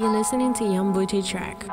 You're listening to Young Booty Track.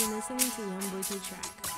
You're listening to Young Booty Track.